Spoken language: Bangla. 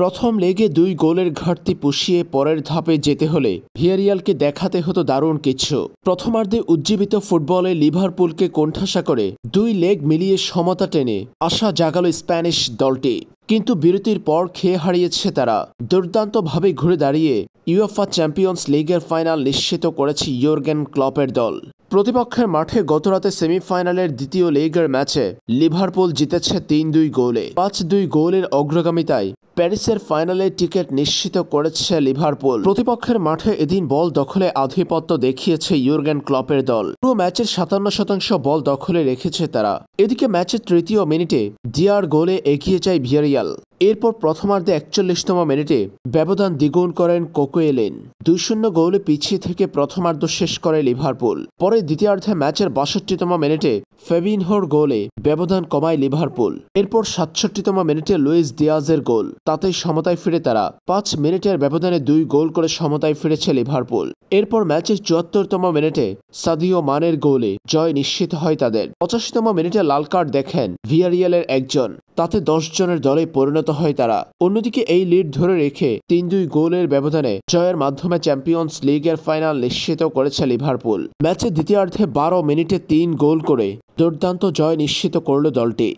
প্রথম লেগে দুই গোলের ঘাটতি পুষিয়ে পরের ধাপে যেতে হলে ভিয়ারিয়ালকে দেখাতে হতো দারুণ কিছু। প্রথমার্ধে উজ্জীবিত ফুটবলে লিভারপুলকে কোণঠাসা করে দুই লেগ মিলিয়ে সমতা টেনে আশা জাগালো স্প্যানিশ দলটি। কিন্তু বিরতির পর খেয়ে হারিয়েছে তারা। দুর্দান্তভাবে ঘুরে দাঁড়িয়ে ইউএফা চ্যাম্পিয়ন্স লিগের ফাইনাল নিশ্চিত করেছে ইয়র্গেন ক্লপের দল। প্রতিপক্ষের মাঠে গতরাতে সেমিফাইনালের দ্বিতীয় লেগের ম্যাচে লিভারপুল জিতেছে তিন দুই গোলে। পাঁচ দুই গোলের অগ্রগামিতায় প্যারিসের ফাইনালে টিকিট নিশ্চিত করেছে লিভারপুল। প্রতিপক্ষের মাঠে এদিন বল দখলে আধিপত্য দেখিয়েছে ইউর্গেন ক্লপের দল। পুরো ম্যাচের সাতান্ন শতাংশ বল দখলে রেখেছে তারা। এদিকে ম্যাচের তৃতীয় মিনিটে ডিয়ার গোলে এগিয়ে যায় ভিয়ারিয়াল। এরপর প্রথমার্ধে একচল্লিশতম মিনিটে ব্যবধান দ্বিগুণ করেন কোকোয়েলেন। দুই শূন্য গোলে পিছিয়ে থেকে প্রথমার্ধ শেষ করে লিভারপুল। পরে দ্বিতীয়ার্ধে ম্যাচের বাষট্টিতম মিনিটে ফেবিনহোর গোলে ব্যবধান কমায় লিভারপুল। এরপর সাতষট্টিতম মিনিটে লুইস দিয়াজের গোল। তাতেই সমতায় ফিরে তারা। পাঁচ মিনিটের ব্যবধানে দুই গোল করে সমতায় ফিরেছে লিভারপুল। এরপর ম্যাচের চুয়াত্তরতম মিনিটে সাদিও মানের গোলে জয় নিশ্চিত হয় তাদের। পঁচাশিতম মিনিটে লাল কার্ড দেখেন ভিয়ারিয়ালের একজন। তাতে দশ জনের দলে পরিণত হয় তারা। অন্যদিকে এই লিড ধরে রেখে তিন দুই গোলের ব্যবধানে জয়ের মাধ্যমে চ্যাম্পিয়ন্স লিগের ফাইনাল নিশ্চিত করেছে লিভারপুল। ম্যাচের দ্বিতীয়ার্ধে বারো মিনিটে তিন গোল করে দুর্দান্ত জয় নিশ্চিত করল দলটি।